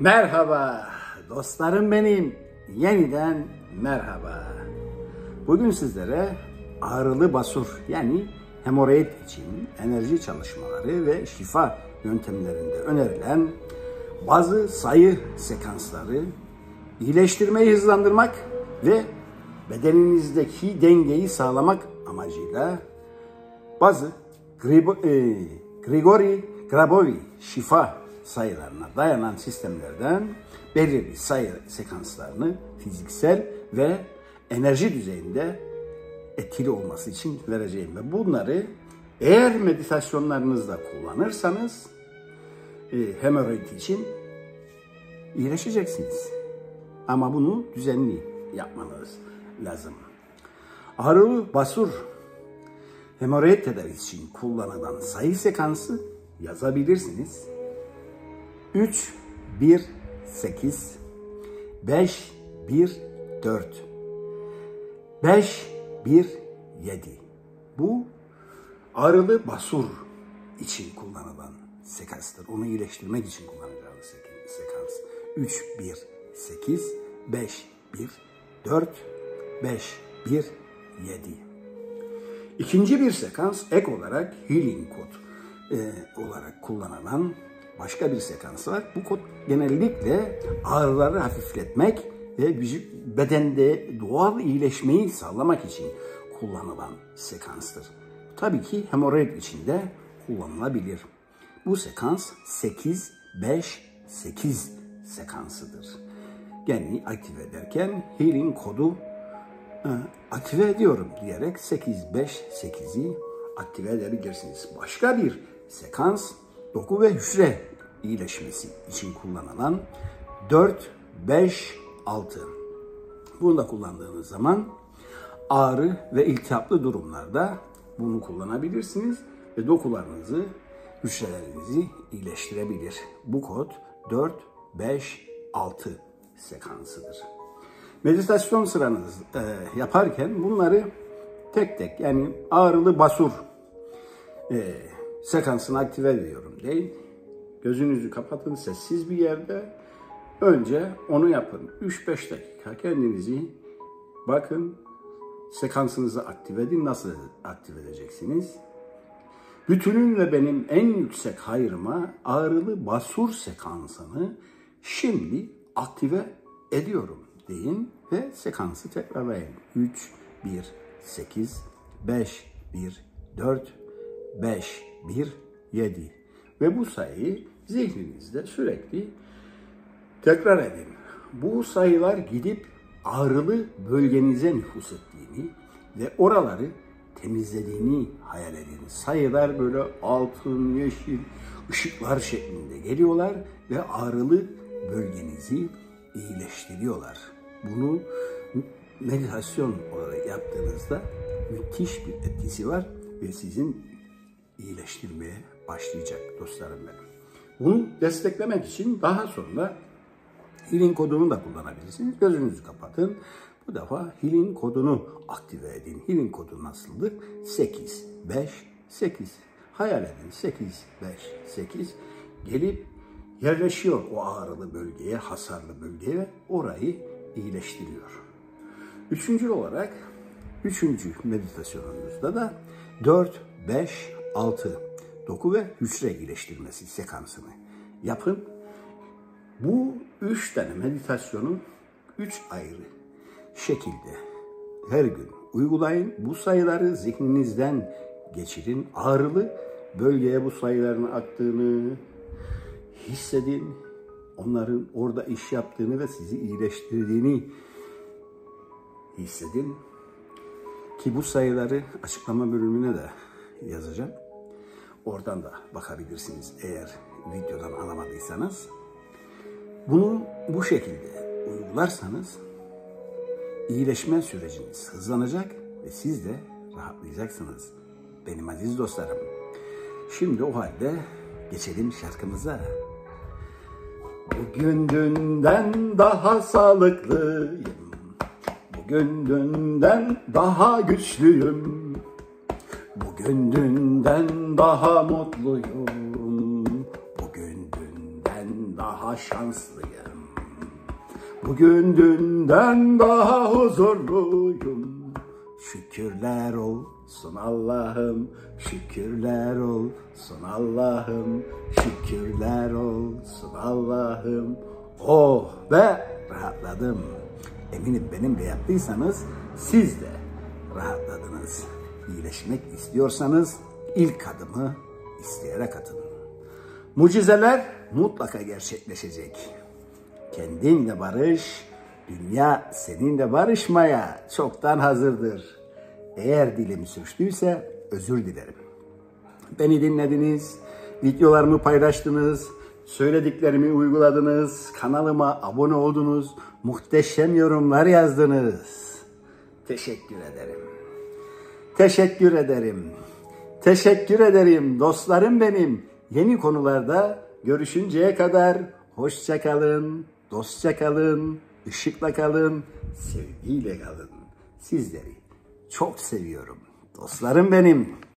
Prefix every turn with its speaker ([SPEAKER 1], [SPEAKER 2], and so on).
[SPEAKER 1] Merhaba dostlarım benim. Yeniden merhaba. Bugün sizlere ağrılı basur yani hemoroid için enerji çalışmaları ve şifa yöntemlerinde önerilen bazı sayı sekansları iyileştirmeyi hızlandırmak ve bedeninizdeki dengeyi sağlamak amacıyla bazı Grigori Grabovi şifa sayılarına dayanan sistemlerden belirli sayı sekanslarını fiziksel ve enerji düzeyinde etkili olması için vereceğim ve bunları eğer meditasyonlarınızda kullanırsanız e, hemoroid için iyileşeceksiniz. Ama bunu düzenli yapmanız lazım. Ağrılı basur hemoroid tedavisi için kullanılan sayı sekansı yazabilirsiniz. 3, 1, 8, 5, 1, 4, 5, 1, 7. Bu ağrılı basur için kullanılan sekanstır. Onu iyileştirmek için kullanacağımız sek- sekans. 3, 1, 8, 5, 1, 4, 5, 1, 7. İkinci bir sekans ek olarak healing kod e, olarak kullanılan başka bir sekans var. Bu kod genellikle ağrıları hafifletmek ve bedende doğal iyileşmeyi sağlamak için kullanılan sekanstır. Tabii ki hemoroid için de kullanılabilir. Bu sekans 8-5-8 sekansıdır. Yani aktive ederken healing kodu e, aktive ediyorum diyerek 8-5-8'i aktive edebilirsiniz. Başka bir sekans doku ve hücre iyileşmesi için kullanılan 4-5-6. Bunu da kullandığınız zaman ağrı ve iltihaplı durumlarda bunu kullanabilirsiniz ve dokularınızı, hücrelerinizi iyileştirebilir. Bu kod 4, 5, 6 sekansıdır. Meditasyon sıranız e, yaparken bunları tek tek yani ağrılı basur e, sekansını aktive ediyorum değil. Gözünüzü kapatın sessiz bir yerde. Önce onu yapın. 3-5 dakika kendinizi bakın sekansınızı aktive edin. Nasıl aktive edeceksiniz? Bütünün ve benim en yüksek hayrıma ağrılı basur sekansını şimdi aktive ediyorum deyin ve sekansı tekrarlayın. 3, 1, 8, 5, 1, 4, 5, 1, 7 ve bu sayıyı zihninizde sürekli tekrar edin. Bu sayılar gidip ağrılı bölgenize nüfus ettiğini ve oraları temizlediğini hayal edin. Sayılar böyle altın, yeşil, ışıklar şeklinde geliyorlar ve ağrılı bölgenizi iyileştiriyorlar. Bunu meditasyon olarak yaptığınızda müthiş bir etkisi var ve sizin iyileştirmeye başlayacak dostlarım benim. Bunu desteklemek için daha sonra Healing kodunu da kullanabilirsiniz. Gözünüzü kapatın. Bu defa Healing kodunu aktive edin. Healing kodu nasıldır? 8, 5, 8. Hayal edin. 8, 5, 8. Gelip yerleşiyor o ağrılı bölgeye, hasarlı bölgeye orayı iyileştiriyor. Üçüncü olarak, üçüncü meditasyonumuzda da 4, 5, 6 doku ve hücre iyileştirmesi sekansını yapın. Bu üç tane meditasyonu üç ayrı şekilde her gün uygulayın. Bu sayıları zihninizden geçirin. Ağrılı bölgeye bu sayıların aktığını hissedin. Onların orada iş yaptığını ve sizi iyileştirdiğini hissedin. Ki bu sayıları açıklama bölümüne de yazacağım. Oradan da bakabilirsiniz eğer videodan alamadıysanız. Bunu bu şekilde uygularsanız iyileşme süreciniz hızlanacak ve siz de rahatlayacaksınız. Benim aziz dostlarım. Şimdi o halde geçelim şarkımıza. Bugün dünden daha sağlıklıyım. Bugün dünden daha güçlüyüm. Bugün dünden daha mutluyum. Bugün dünden daha şanslıyım. Bugün dünden daha huzurluyum. Şükürler olsun Allah'ım, şükürler olsun Allah'ım, şükürler olsun Allah'ım. Oh be rahatladım. Eminim benim de yaptıysanız siz de rahatladınız. İyileşmek istiyorsanız ilk adımı isteyerek atın. Mucizeler mutlaka gerçekleşecek. Kendinle barış, dünya seninle barışmaya çoktan hazırdır. Eğer dilim sürçtüyse özür dilerim. Beni dinlediniz, videolarımı paylaştınız, söylediklerimi uyguladınız, kanalıma abone oldunuz, muhteşem yorumlar yazdınız. Teşekkür ederim. Teşekkür ederim. Teşekkür ederim dostlarım benim. Yeni konularda görüşünceye kadar hoşça kalın, dostça kalın, ışıkla kalın, sevgiyle kalın. Sizleri çok seviyorum. Dostlarım benim.